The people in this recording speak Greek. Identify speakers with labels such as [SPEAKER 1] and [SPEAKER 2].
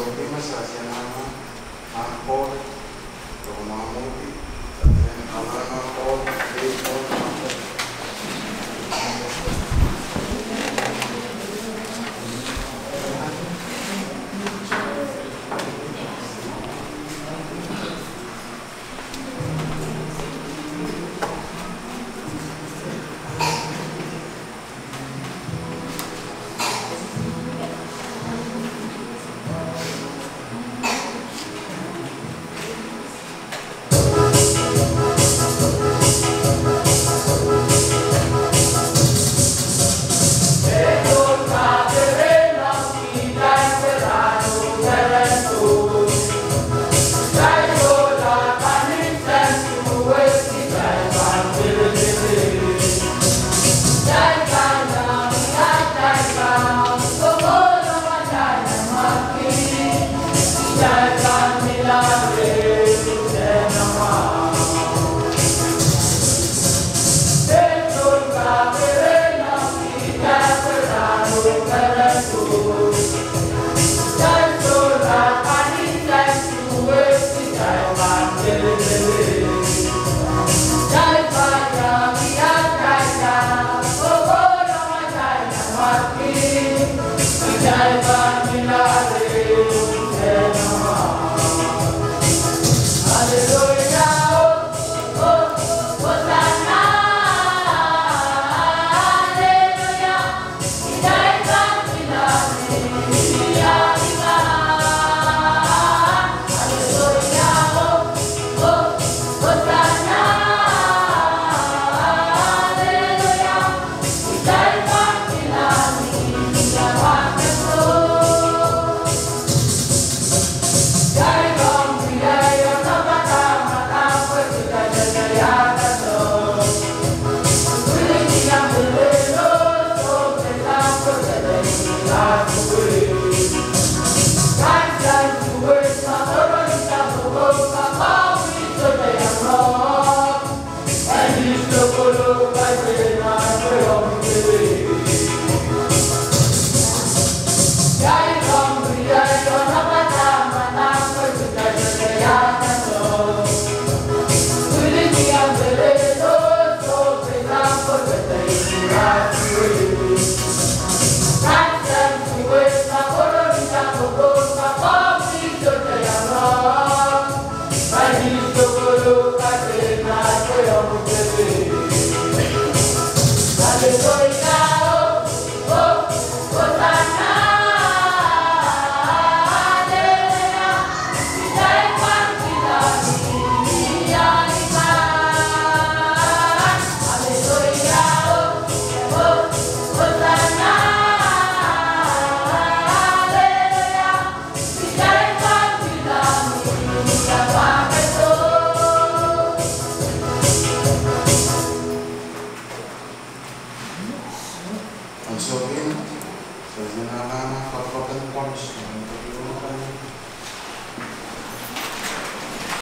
[SPEAKER 1] στο βήμα σας για να αγχώ το γνώμα μου ότι θα θέλω 那那那好 kalau.